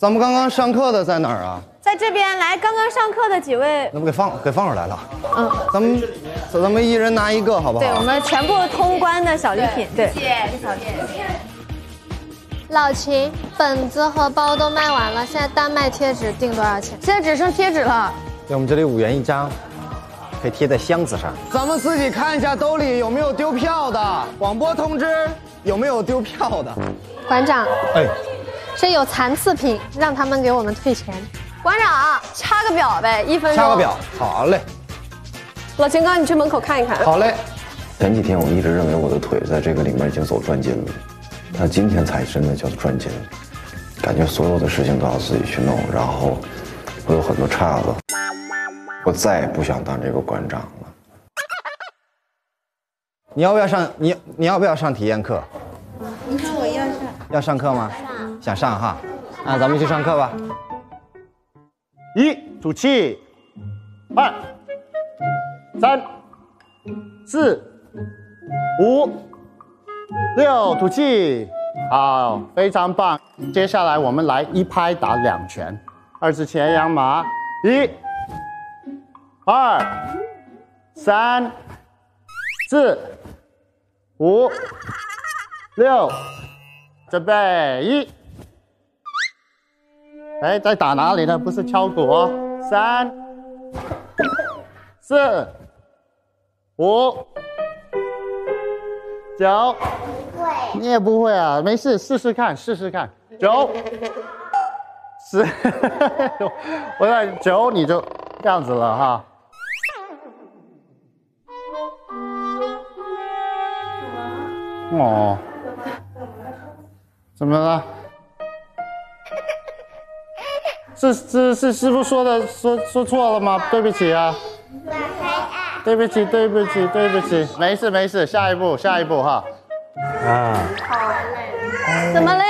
咱们刚刚上课的在哪儿啊？在这边来，刚刚上课的几位，那不给放给放出来了？嗯，咱们咱们一人拿一个好不好？对我们全部通关的小礼品，对。老秦，本子和包都卖完了，现在单卖贴纸，定多少钱？现在只剩贴纸了，对，我们这里五元一张，可以贴在箱子上。咱们自己看一下兜里有没有丢票的，广播通知有没有丢票的。馆长，哎，这有残次品，让他们给我们退钱。馆长掐个表呗，一分钟。掐个表，好嘞，老秦哥，你去门口看一看。好嘞。前几天我一直认为我的腿在这个里面已经走转筋了，但今天才真的叫转筋，感觉所有的事情都要自己去弄，然后我有很多岔子，我再也不想当这个馆长了。你要不要上？你你要不要上体验课？你说我要上。要上课吗？想上哈，那咱们去上课吧。一吐气，二三四五六吐气，好，非常棒。接下来我们来一拍打两拳，二字前仰马，一、二、三、四、五、六，准备一。哎，在打哪里呢？不是敲鼓哦。三、四、五、九，你也不会啊？没事，试试看，试试看。九、十，我在九，你就这样子了哈。哦，怎么了？是这是师傅说的说说错了吗？对不起啊，对不起对不起对不起，没事没事，下一步下一步哈。啊，好累怎么了呀？